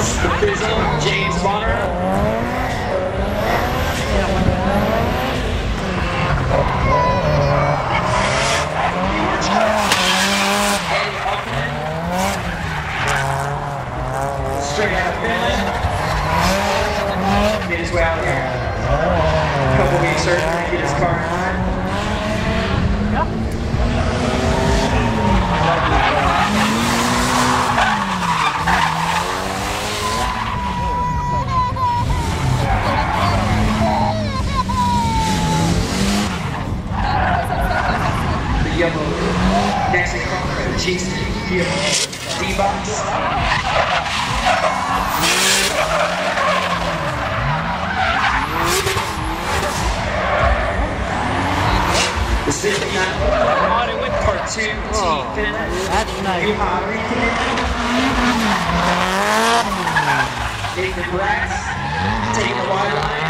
The Fizzle, James Bonner. Straight out of Finland. Made his way out here. A Couple weeks surgery to get his car in line. The yellow Nexus GC, D-Box. The 69 Part 2 T That's nice. Riikonen. Nathan Brass. Take the wide line.